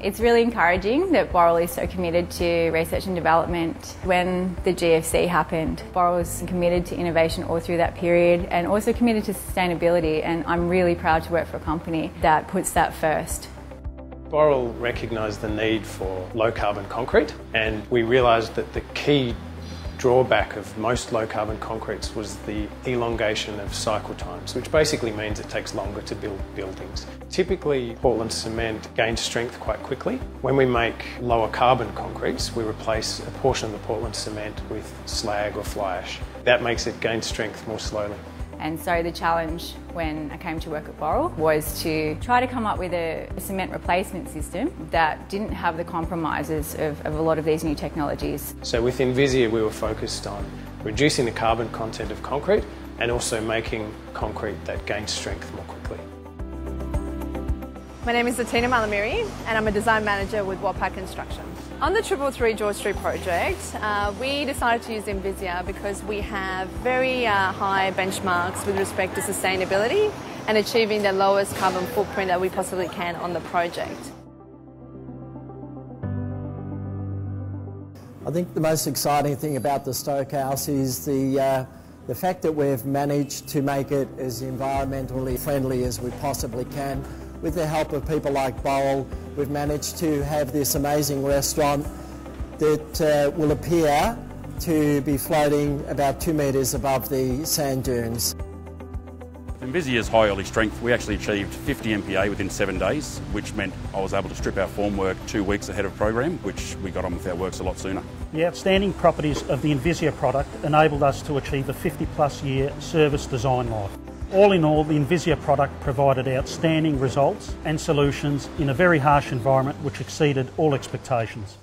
It's really encouraging that Boral is so committed to research and development. When the GFC happened, Boral was committed to innovation all through that period and also committed to sustainability and I'm really proud to work for a company that puts that first. Boral recognised the need for low carbon concrete and we realised that the key drawback of most low carbon concretes was the elongation of cycle times, which basically means it takes longer to build buildings. Typically, Portland cement gains strength quite quickly. When we make lower carbon concretes, we replace a portion of the Portland cement with slag or fly ash. That makes it gain strength more slowly. And so the challenge when I came to work at Boral was to try to come up with a, a cement replacement system that didn't have the compromises of, of a lot of these new technologies. So with Envisia we were focused on reducing the carbon content of concrete and also making concrete that gains strength more quickly. My name is Latina Malamiri and I'm a design manager with Wildpack Construction. On the Triple Three George Street project, uh, we decided to use Envisia because we have very uh, high benchmarks with respect to sustainability and achieving the lowest carbon footprint that we possibly can on the project. I think the most exciting thing about the Stokehouse is the, uh, the fact that we've managed to make it as environmentally friendly as we possibly can with the help of people like Boral, we've managed to have this amazing restaurant that uh, will appear to be floating about two metres above the sand dunes. Envisia's high early strength, we actually achieved 50 MPa within seven days, which meant I was able to strip our formwork two weeks ahead of program, which we got on with our works a lot sooner. The outstanding properties of the Envisia product enabled us to achieve a 50 plus year service design life. All in all, the Envisia product provided outstanding results and solutions in a very harsh environment which exceeded all expectations.